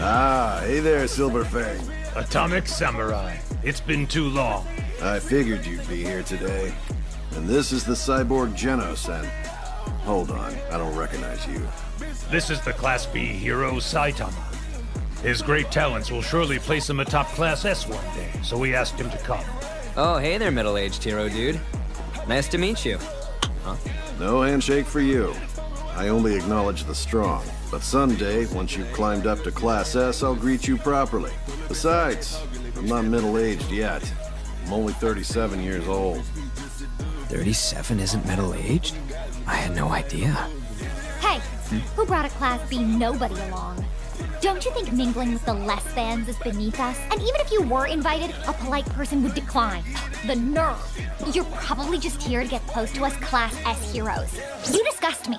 Ah, hey there, Silverfang. Atomic Samurai. It's been too long. I figured you'd be here today. And this is the cyborg Genos, and... Hold on, I don't recognize you. This is the Class B hero Saitama. His great talents will surely place him atop Class S one day, so we asked him to come. Oh, hey there, middle-aged hero dude. Nice to meet you. Huh? No handshake for you. I only acknowledge the strong. But someday, once you've climbed up to Class S, I'll greet you properly. Besides, I'm not middle-aged yet. I'm only 37 years old. 37 isn't middle-aged? I had no idea. Hey, hmm? who brought a Class B nobody along? Don't you think mingling with the less thans is beneath us? And even if you were invited, a polite person would decline. The nerve! You're probably just here to get close to us Class S heroes. You disgust me.